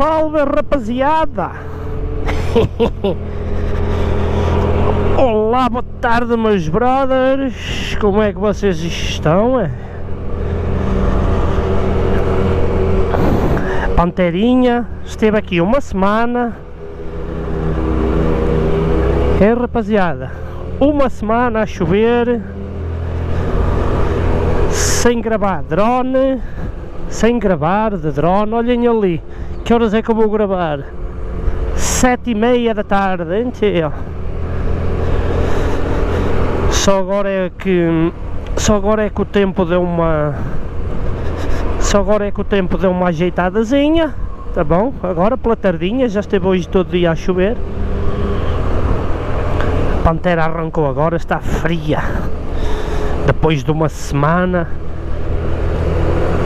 Salve rapaziada! Olá, boa tarde meus brothers, como é que vocês estão? é? Panterinha esteve aqui uma semana É rapaziada, uma semana a chover Sem gravar drone Sem gravar de drone, olhem ali Que horas é que eu vou gravar? Sete e meia da tarde, hein tio? Só agora é que Só agora é que o tempo deu uma Só agora é que o tempo deu uma ajeitadazinha Tá bom? Agora pela tardinha, já esteve hoje todo dia a chover A Pantera arrancou agora, está fria Depois de uma semana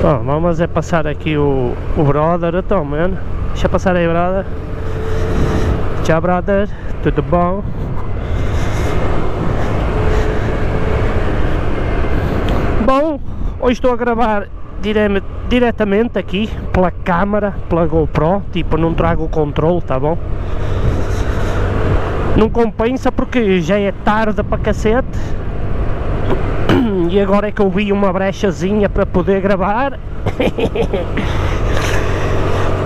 Bom, vamos é passar aqui o, o brother, então, mano Deixa passar aí, brother. Tchau, brother, tudo bom? Bom, hoje estou a gravar dire diretamente aqui pela câmara, pela GoPro, tipo não trago o controle, tá bom? Não compensa porque já é tarde para cacete e agora é que eu vi uma brechazinha para poder gravar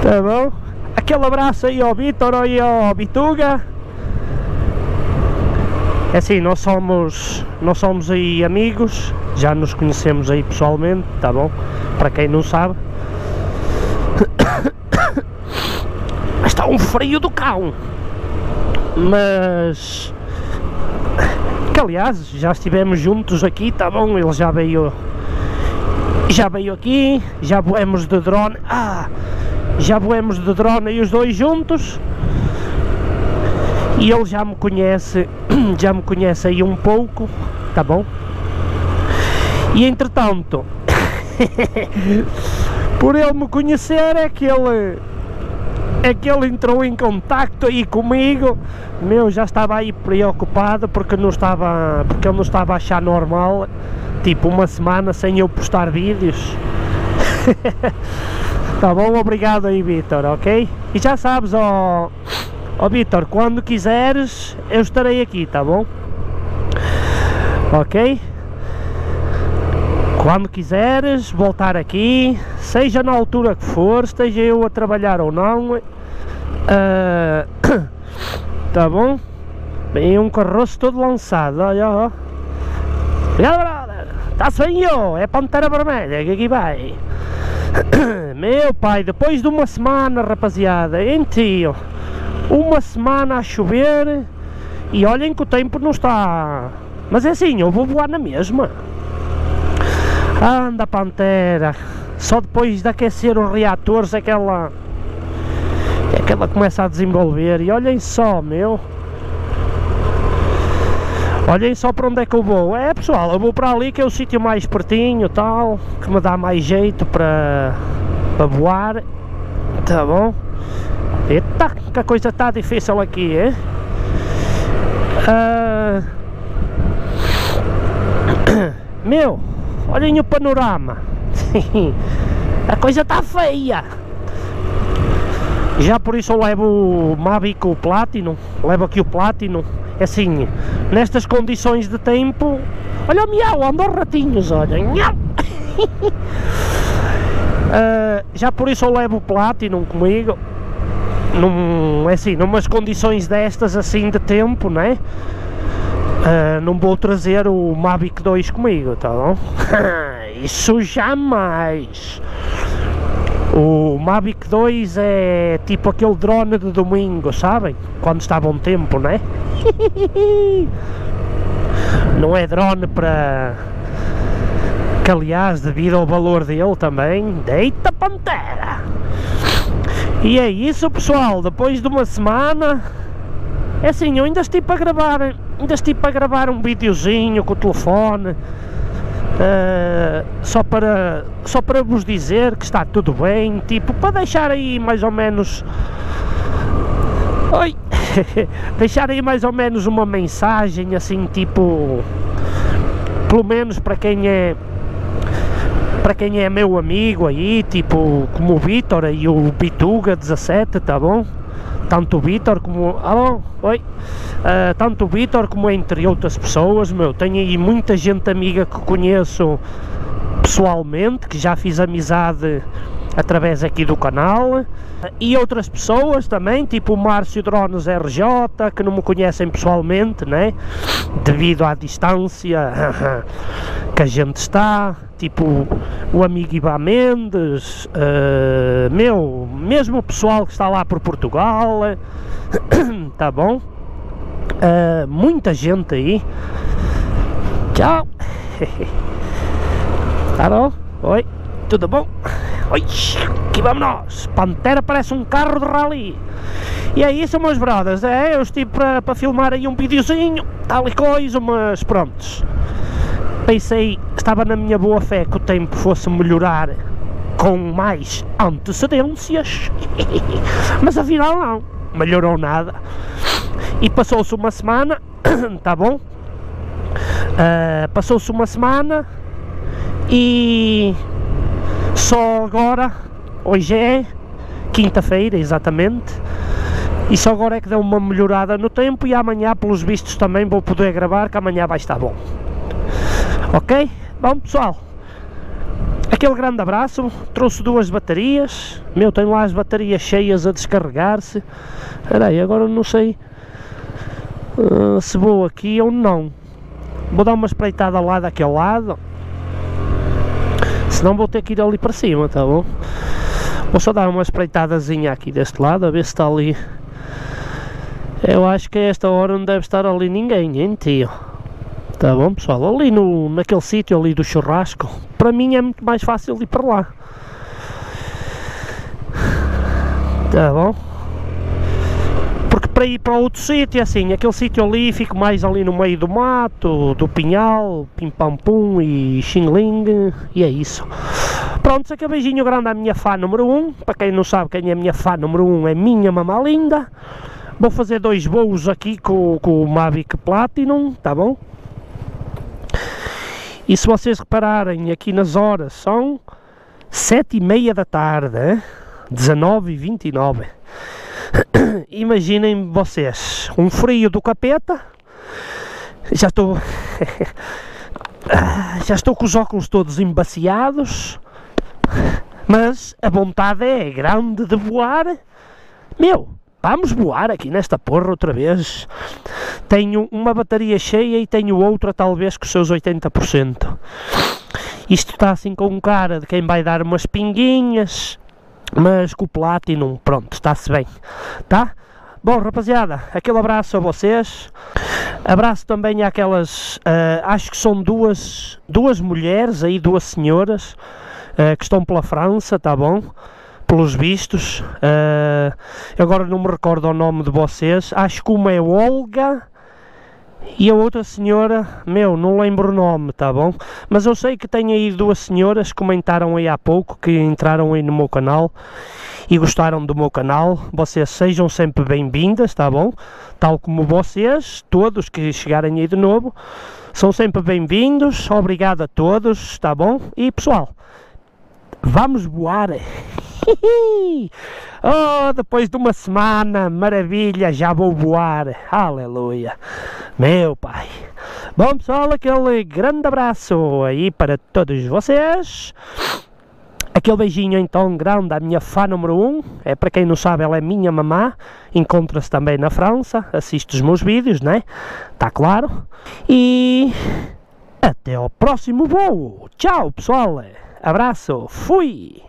Tá bom? Aquele abraço aí ao Vitor e ao Bituga É assim, nós somos, nós somos aí amigos Já nos conhecemos aí pessoalmente, tá bom? Para quem não sabe Está um frio do cão Mas que aliás já estivemos juntos aqui, tá bom? Ele já veio já veio aqui, já voemos de drone, ah, já voemos de drone e os dois juntos e ele já me conhece, já me conhece aí um pouco, tá bom? E entretanto, por ele me conhecer é que ele é que ele entrou em contacto aí comigo. Meu já estava aí preocupado porque não estava porque ele não estava a achar normal tipo uma semana sem eu postar vídeos. Tá bom? Obrigado aí Vitor ok? E já sabes ó ó Vitor quando quiseres eu estarei aqui tá bom? Ok? Quando quiseres voltar aqui, seja na altura que for, esteja eu a trabalhar ou não, uh, tá bom? Bem, um carroço todo lançado, olha, ó. Obrigado, brother! Está-se bem, eu, é Pantera Vermelha que aqui vai. Meu pai, depois de uma semana, rapaziada, hein, tio? Uma semana a chover e olhem que o tempo não está... Mas é assim, eu vou voar na mesma. Anda Pantera, só depois de aquecer os reatores é que ela, é que ela começa a desenvolver e olhem só meu Olhem só para onde é que eu vou, é pessoal, eu vou para ali que é o sítio mais pertinho tal, que me dá mais jeito para, para voar, tá bom? Eita, que a coisa está difícil aqui, é? Uh... Meu, Olhem o panorama. A coisa está feia. Já por isso eu levo o Mavic o Platinum. Levo aqui o Platinum. É assim, nestas condições de tempo. Olha o miau, anda os ratinhos, olhem. Uh, já por isso eu levo o Platinum comigo. Num, é assim, numas condições destas assim de tempo, né? Uh, não vou trazer o Mavic 2 comigo, tá bom? Isso jamais! O Mavic 2 é tipo aquele drone de domingo, sabem? Quando está bom tempo, né? não é drone para... Que aliás, devido ao valor dele também, deita pantera! E é isso pessoal, depois de uma semana... É assim, eu ainda estive para gravar ainda estive para gravar um videozinho com o telefone uh, só para só para vos dizer que está tudo bem tipo para deixar aí mais ou menos oi deixar aí mais ou menos uma mensagem assim tipo pelo menos para quem é para quem é meu amigo aí, tipo como o Vitor e o Bituga 17, tá bom? Tanto o Vitor como. Alô? Oi? Uh, tanto o Vitor como entre outras pessoas, meu. Tenho aí muita gente amiga que conheço pessoalmente, que já fiz amizade através aqui do canal e outras pessoas também, tipo o Márcio Drones RJ, que não me conhecem pessoalmente, né? Devido à distância que a gente está, tipo o amigo Iba Mendes, uh, meu, mesmo o pessoal que está lá por Portugal, tá bom? Uh, muita gente aí. Tchau! Alô? Oi? Tudo bom? Oi, aqui vamos nós. Pantera parece um carro de rally. E é isso, meus brothers. É, eu estive para, para filmar aí um videozinho, tal e coisa, mas prontos. Pensei, estava na minha boa fé que o tempo fosse melhorar com mais antecedências. mas afinal não, melhorou nada. E passou-se uma semana, tá bom? Uh, passou-se uma semana e só agora, hoje é quinta-feira exatamente, e só agora é que deu uma melhorada no tempo e amanhã, pelos vistos, também vou poder gravar, que amanhã vai estar bom. Ok? Bom pessoal, aquele grande abraço, trouxe duas baterias, meu, tenho lá as baterias cheias a descarregar-se, aí agora não sei uh, se vou aqui ou não, vou dar uma espreitada lá daquele lado, senão vou ter que ir ali para cima, tá bom? Vou só dar uma espreitadazinha aqui deste lado, a ver se está ali. Eu acho que a esta hora não deve estar ali ninguém, hein tio? Tá bom pessoal? Ali no, naquele sítio ali do churrasco, para mim é muito mais fácil ir para lá. Tá bom? para ir para outro sítio, assim, aquele sítio ali, fico mais ali no meio do mato, do pinhal, pim pam pum e xingling, e é isso. Pronto, aqui beijinho grande à minha fã número 1, um. para quem não sabe quem é a minha fã número 1 um, é minha mamá linda. Vou fazer dois voos aqui com, com o Mavic Platinum, tá bom? E se vocês repararem aqui nas horas, são 7 e meia da tarde, 19 e 29 Imaginem vocês, um frio do capeta, já estou, já estou com os óculos todos embaciados, mas a vontade é grande de voar. Meu, vamos voar aqui nesta porra outra vez. Tenho uma bateria cheia e tenho outra talvez com seus 80%. Isto está assim com um cara de quem vai dar umas pinguinhas, mas com o Platinum, pronto, está-se bem, tá? Bom, rapaziada, aquele abraço a vocês, abraço também àquelas, uh, acho que são duas, duas mulheres aí, duas senhoras, uh, que estão pela França, tá bom? Pelos vistos, uh, agora não me recordo o nome de vocês, acho que uma é Olga, e a outra senhora, meu, não lembro o nome, tá bom? Mas eu sei que tem aí duas senhoras que comentaram aí há pouco, que entraram aí no meu canal e gostaram do meu canal. Vocês sejam sempre bem-vindas, tá bom? Tal como vocês, todos que chegarem aí de novo, são sempre bem-vindos. Obrigado a todos, tá bom? E pessoal, vamos voar! Oh, depois de uma semana, maravilha, já vou voar. Aleluia. Meu pai. Bom pessoal, aquele grande abraço aí para todos vocês. Aquele beijinho então grande à minha fã número 1, um. é para quem não sabe, ela é minha mamã, encontra-se também na França, assiste os meus vídeos, né? Está claro? E até ao próximo voo. Tchau pessoal, abraço, fui!